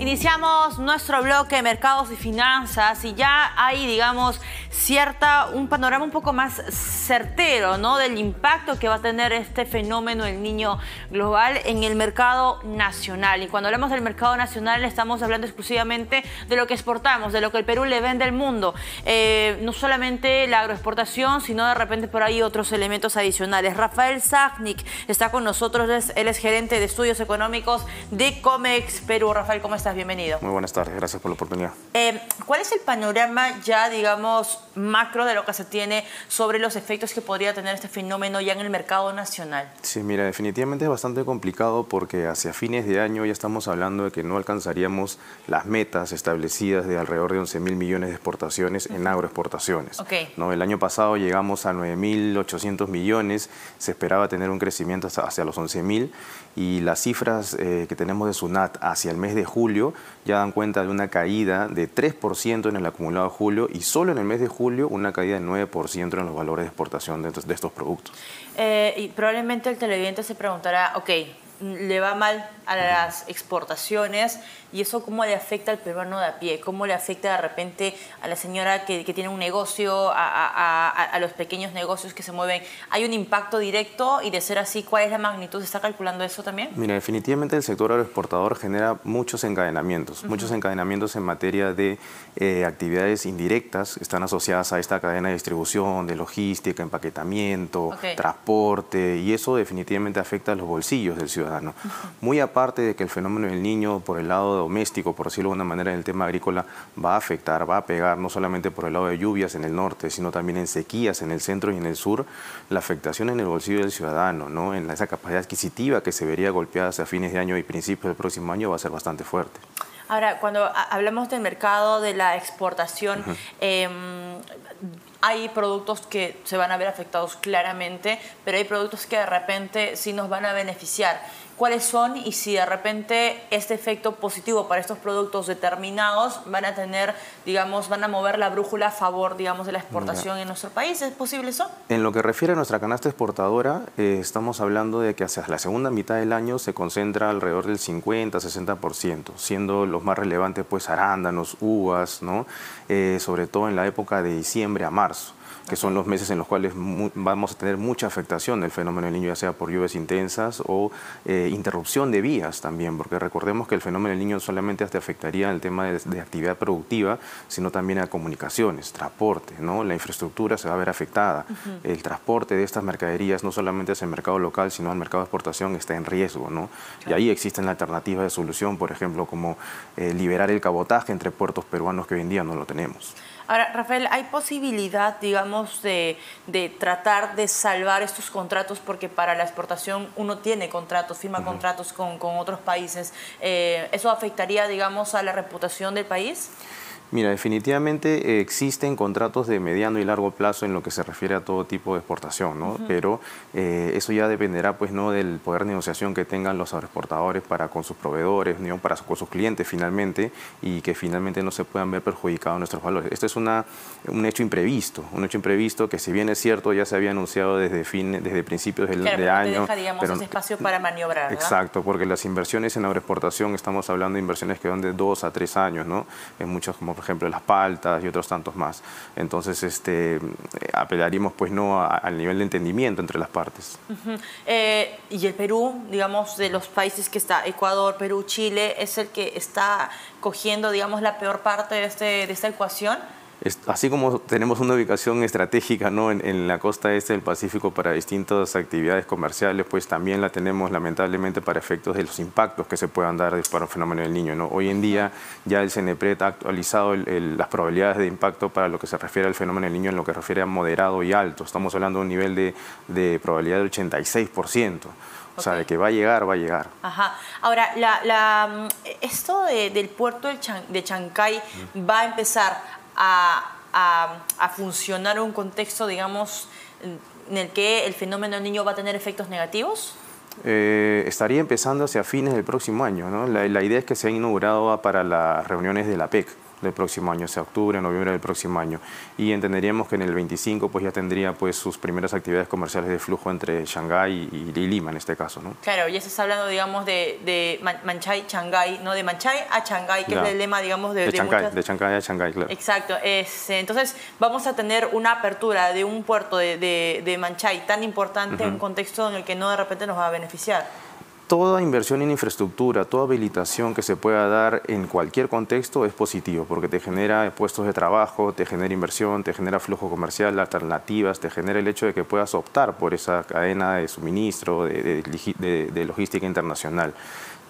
Iniciamos nuestro bloque de mercados y finanzas y ya hay, digamos, cierta, un panorama un poco más certero, ¿no? Del impacto que va a tener este fenómeno del niño global en el mercado nacional. Y cuando hablamos del mercado nacional estamos hablando exclusivamente de lo que exportamos, de lo que el Perú le vende al mundo. Eh, no solamente la agroexportación, sino de repente por ahí otros elementos adicionales. Rafael Zagnik está con nosotros, él es gerente de estudios económicos de Comex Perú. Rafael, ¿cómo estás? Bienvenido. Muy buenas tardes, gracias por la oportunidad. Eh, ¿Cuál es el panorama ya, digamos, macro de lo que se tiene sobre los efectos que podría tener este fenómeno ya en el mercado nacional? Sí, mira, definitivamente es bastante complicado porque hacia fines de año ya estamos hablando de que no alcanzaríamos las metas establecidas de alrededor de 11 mil millones de exportaciones en agroexportaciones. Okay. ¿no? El año pasado llegamos a 9.800 millones, se esperaba tener un crecimiento hacia los 11 mil y las cifras eh, que tenemos de SUNAT hacia el mes de julio ya dan cuenta de una caída de 3% en el acumulado de julio y solo en el mes de julio una caída de 9% en los valores de exportación de, estos productos. Eh, y probablemente el televidente se preguntará, ok, le va mal a las exportaciones y eso cómo le afecta al peruano de a pie, cómo le afecta de repente a la señora que, tiene un negocio, a, los pequeños negocios que se mueven. ¿Hay un impacto directo y de ser así, cuál es la magnitud? ¿Se está calculando eso también? Mira, definitivamente el sector agroexportador genera muchos encadenamientos, muchos encadenamientos en materia de eh, actividades indirectas que están asociadas a esta cadena de distribución, de logística, empaquetamiento, transporte y eso definitivamente afecta a los bolsillos del ciudadano. Muy aparte de que el fenómeno del niño por el lado doméstico, por decirlo de alguna manera, en el tema agrícola, va a afectar, va a pegar, no solamente por el lado de lluvias en el norte, sino también en sequías en el centro y en el sur, la afectación en el bolsillo del ciudadano, ¿no? en esa capacidad adquisitiva que se vería golpeada hacia fines de año y principios del próximo año va a ser bastante fuerte. Ahora, cuando hablamos del mercado de la exportación, em, hay productos que se van a ver afectados claramente, pero hay productos que de repente sí nos van a beneficiar cuáles son y si de repente este efecto positivo para estos productos determinados van a tener, digamos, van a mover la brújula a favor, digamos, de la exportación en nuestro país. ¿Es posible eso? En lo que refiere a nuestra canasta exportadora, eh, estamos hablando de que hacia la segunda mitad del año se concentra alrededor del 50-60%, siendo los más relevantes pues arándanos, uvas, ¿no? Eh, sobre todo en la época de diciembre a marzo que son los meses en los cuales vamos a tener mucha afectación del fenómeno del niño, ya sea por lluvias intensas o eh, interrupción de vías también, porque recordemos que el fenómeno del niño solamente afectaría el tema de, actividad productiva, sino también a comunicaciones, transporte, ¿no? la infraestructura se va a ver afectada, el transporte de estas mercaderías no solamente hacia el mercado local, sino al mercado de exportación está en riesgo, ¿no? y ahí existen alternativas de solución, por ejemplo, como eh, liberar el cabotaje entre puertos peruanos que hoy en día no lo tenemos. Ahora, Rafael, ¿hay posibilidad, digamos, de, tratar de salvar estos contratos? Porque para la exportación uno tiene contratos, firma contratos con, otros países. Eh, ¿Eso afectaría, digamos, a la reputación del país? Mira, definitivamente eh, existen contratos de mediano y largo plazo en lo que se refiere a todo tipo de exportación, ¿no? Pero eh, eso ya dependerá, pues, ¿no? Del poder de negociación que tengan los agroexportadores para con sus proveedores, ¿no? Para con sus clientes finalmente y que finalmente no se puedan ver perjudicados nuestros valores. Esto es una, un hecho imprevisto, un hecho imprevisto que si bien es cierto ya se había anunciado desde fin, desde principios del de año. Deja, digamos, ese espacio para maniobrar. Exacto, porque las inversiones en agroexportación estamos hablando de inversiones que van de dos a tres años, ¿no? En muchos como por ejemplo las paltas y otros tantos más. Entonces, este, apelaríamos pues no al nivel de entendimiento entre las partes. Eh, y el Perú, digamos, de los países que está, Ecuador, Perú, Chile, es el que está cogiendo, digamos, la peor parte de, este, de esta ecuación así como tenemos una ubicación estratégica ¿no? en, la costa este del Pacífico para distintas actividades comerciales, pues también la tenemos lamentablemente para efectos de los impactos que se puedan dar para el fenómeno del niño. ¿no? Hoy en día ya el CNEPRED ha actualizado las probabilidades de impacto para lo que se refiere al fenómeno del niño en lo que refiere a moderado y alto. Estamos hablando de un nivel de, probabilidad del 86%. O sea, de que va a llegar, va a llegar. Ajá. Ahora, la, esto del puerto de Chancay va a empezar a, funcionar un contexto, digamos, en el que el fenómeno del niño va a tener efectos negativos? Eh, estaría empezando hacia fines del próximo año. ¿no? La, idea es que se ha inaugurado para las reuniones de la PEC del próximo año, sea octubre, noviembre del próximo año. Y entenderíamos que en el 25 pues ya tendría pues sus primeras actividades comerciales de flujo entre Shanghái y, Lima en este caso, ¿no? Claro, ya se está hablando, digamos, de, de Manchay, Shanghái, ¿no? De Manchay a Shanghái, que es el lema, digamos, de... De, Shanghái, de Shanghái a Shanghái, claro. Exacto. Es, entonces, vamos a tener una apertura de un puerto de, de, de Manchay tan importante en un contexto en el que no de repente nos va a beneficiar toda inversión en infraestructura, toda habilitación que se pueda dar en cualquier contexto es positivo porque te genera puestos de trabajo, te genera inversión, te genera flujo comercial, alternativas, te genera el hecho de que puedas optar por esa cadena de suministro, de, de logística internacional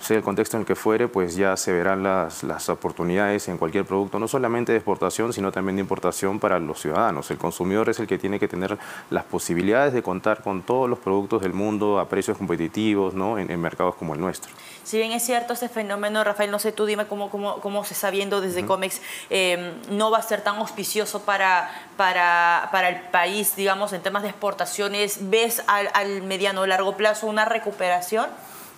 sea el contexto en el que fuere, pues ya se verán las, las, oportunidades en cualquier producto, no solamente de exportación, sino también de importación para los ciudadanos. El consumidor es el que tiene que tener las posibilidades de contar con todos los productos del mundo a precios competitivos ¿no? en, mercados como el nuestro. Si bien es cierto este fenómeno, Rafael, no sé, tú dime cómo, cómo, cómo se está viendo desde COMEX, em, no va a ser tan auspicioso para, para, para, el país, digamos, en temas de exportaciones. ¿Ves al, al mediano o largo plazo una recuperación?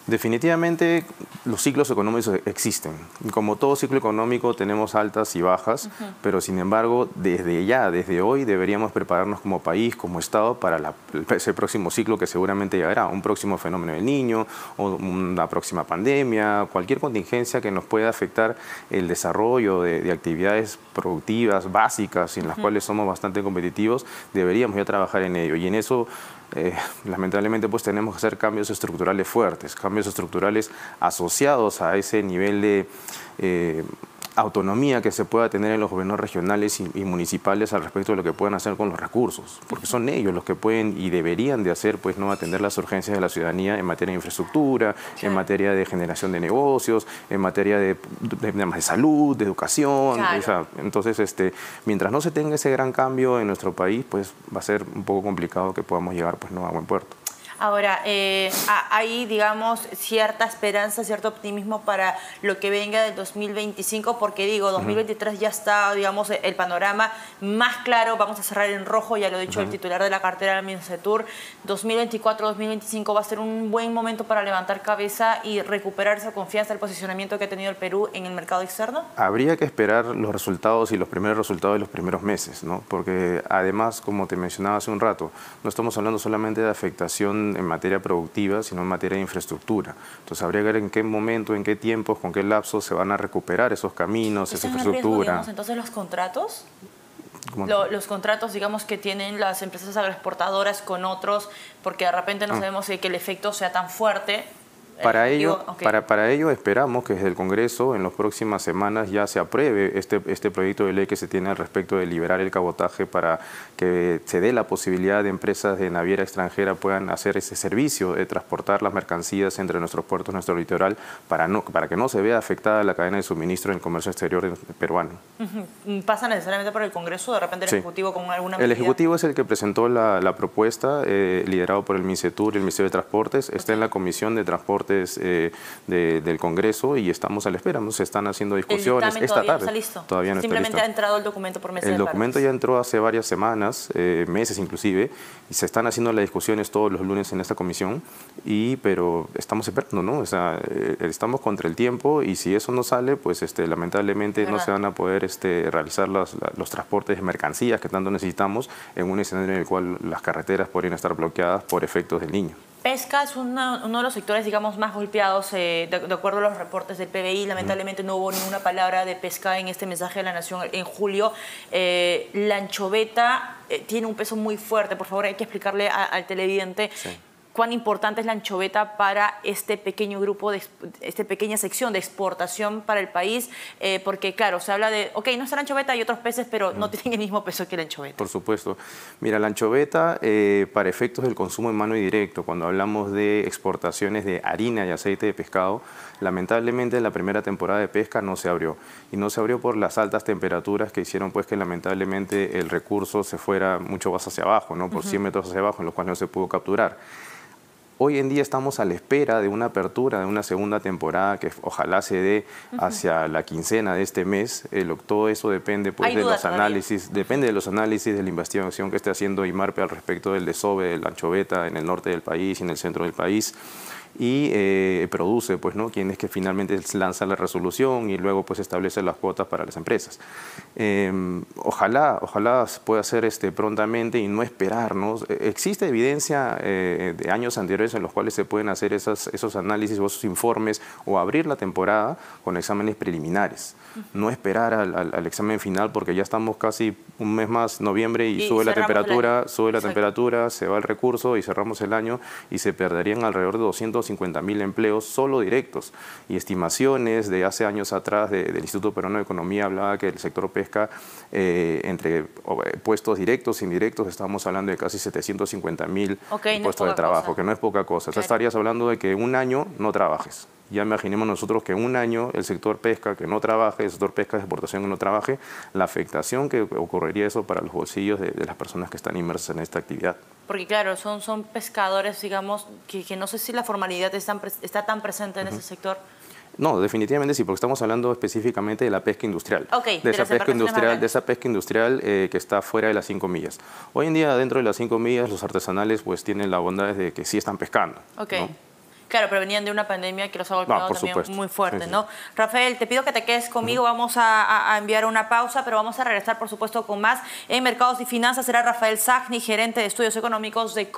Definitivamente los ciclos económicos existen. Como todo ciclo económico tenemos altas y bajas, pero sin embargo desde ya, desde hoy deberíamos prepararnos como país, como Estado para ese próximo ciclo que seguramente llegará, un próximo fenómeno del niño, o una próxima pandemia, cualquier contingencia que nos pueda afectar el desarrollo de, actividades productivas básicas en las cuales somos bastante competitivos, deberíamos ya trabajar en ello. Y en eso eh, lamentablemente pues tenemos que hacer cambios estructurales fuertes, cambios estructurales asociados a ese nivel de eh, autonomía que se pueda tener en los gobiernos regionales y, municipales al respecto de lo que puedan hacer con los recursos, porque son ellos los que pueden y deberían de hacer, pues no atender las urgencias de la ciudadanía en materia de infraestructura, en materia de generación de negocios, en materia de, de, salud, de educación, entonces este, mientras no se tenga ese gran cambio en nuestro país, pues va a ser un poco complicado que podamos llegar pues no a buen puerto. Ahora, eh, hay, digamos, cierta esperanza, cierto optimismo para lo que venga del 2025, porque digo, 2023 ya está, digamos, el panorama más claro, vamos a cerrar en rojo, ya lo ha dicho el titular de la cartera del Minsetur, 2024-2025 va a ser un buen momento para levantar cabeza y recuperar esa confianza, el posicionamiento que ha tenido el Perú en el mercado externo. Habría que esperar los resultados y los primeros resultados de los primeros meses, ¿no? Porque además, como te mencionaba hace un rato, no estamos hablando solamente de afectación en materia productiva, sino en materia de infraestructura. Entonces habría que ver en qué momento, en qué tiempos, con qué lapsos se van a recuperar esos caminos, esa infraestructura. entonces los contratos? los contratos, digamos, que tienen las empresas agroexportadoras con otros, porque de repente no ah. sabemos que el efecto sea tan fuerte para ello, para, para ello esperamos que desde el Congreso en las próximas semanas ya se apruebe este, este proyecto de ley que se tiene al respecto de liberar el cabotaje para que se dé la posibilidad de empresas de naviera extranjera puedan hacer ese servicio de transportar las mercancías entre nuestros puertos, nuestro litoral, para, no, para que no se vea afectada la cadena de suministro en el comercio exterior peruano. ¿Pasa necesariamente por el Congreso, de repente el Ejecutivo con alguna medida? El Ejecutivo es el que presentó la, la propuesta, eh, liderado por el MINCETUR y el Ministerio de Transportes, está en la Comisión de Transporte eh, del Congreso y estamos a la espera. Se están haciendo discusiones esta todavía tarde. listo. Todavía no Simplemente ha entrado el documento por meses. El documento ya entró hace varias semanas, eh, meses inclusive, y se están haciendo las discusiones todos los lunes en esta comisión, y, pero estamos esperando, ¿no? O sea, eh, estamos contra el tiempo y si eso no sale, pues este, lamentablemente no se van a poder este, realizar los, los transportes de mercancías que tanto necesitamos en un escenario en el cual las carreteras podrían estar bloqueadas por efectos del niño. Pesca es uno de los sectores, digamos, más golpeados, eh, de, acuerdo a los reportes del PBI. Lamentablemente no hubo ninguna palabra de pesca en este mensaje de la Nación en julio. Eh, la anchoveta eh, tiene un peso muy fuerte. Por favor, hay que explicarle al televidente cuán importante es la anchoveta para este pequeño grupo, de esta pequeña sección de exportación para el país, eh, porque claro, se habla de, ok, no está la anchoveta, hay otros peces, pero no mm. tienen el mismo peso que la anchoveta. Por supuesto. Mira, la anchoveta, eh, para efectos del consumo en mano y directo, cuando hablamos de exportaciones de harina y aceite de pescado, lamentablemente la primera temporada de pesca no se abrió. Y no se abrió por las altas temperaturas que hicieron pues que lamentablemente el recurso se fuera mucho más hacia abajo, ¿no? por 100 metros hacia abajo, en los cuales no se pudo capturar. Hoy en día estamos a la espera de una apertura de una segunda temporada que ojalá se dé hacia la quincena de este mes. todo eso depende pues, de los análisis, depende de los análisis de la investigación que esté haciendo IMARPE al respecto del desove de la anchoveta en el norte del país y en el centro del país y eh, produce, pues, ¿no? Quien es que finalmente lanza la resolución y luego pues establece las cuotas para las empresas. Em, ojalá, ojalá pueda ser este, prontamente y no esperarnos. E, existe evidencia eh, de años anteriores en los cuales se pueden hacer esas, esos análisis o esos informes o abrir la temporada con exámenes preliminares. No esperar al, examen final porque ya estamos casi un mes más, noviembre, y, sube la temperatura, sube la temperatura, se va el recurso y cerramos el año y se perderían alrededor de 250 mil empleos solo directos. Y estimaciones de hace años atrás del Instituto Peruano de Economía hablaba que el sector pesca, eh, entre eh, puestos directos e indirectos, estamos hablando de casi 750 mil puestos de trabajo, que no es poca cosa. estarías hablando de que un año no trabajes. Ya imaginemos nosotros que un año el sector pesca que no trabaje, el sector pesca de exportación que no trabaje, la afectación que ocurriría eso para los bolsillos de, las personas que están inmersas en esta actividad. Porque claro, son, son pescadores, digamos, que, que no sé si la formalidad está, está tan presente en ese sector. No, definitivamente sí, porque estamos hablando específicamente de la pesca industrial. de, esa pesca industrial, de esa pesca industrial que está fuera de las cinco millas. Hoy en día, dentro de las cinco millas, los artesanales pues tienen la bondad de que sí están pescando. Okay. Claro, pero venían de una pandemia que los ha golpeado también muy fuerte, ¿no? Rafael, te pido que te quedes conmigo, vamos a, enviar una pausa, pero vamos a regresar, por supuesto, con más en Mercados y Finanzas. Será Rafael Sagni, gerente de Estudios Económicos de CON.